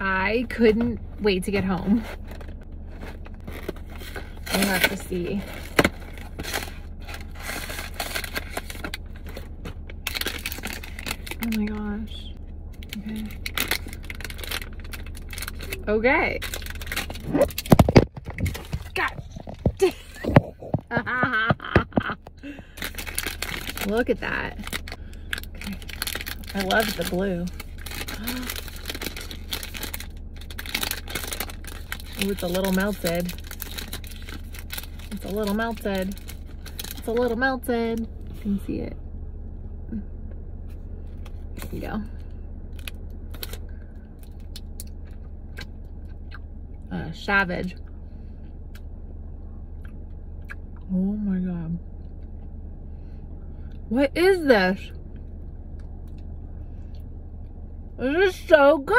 I couldn't wait to get home. We'll have to see. Oh my gosh. Okay. Okay. God. Look at that. Okay. I love the blue. Ooh, it's a little melted. It's a little melted. It's a little melted. You can see it. There you go. Uh, Savage. Oh my god. What is this? This is so good.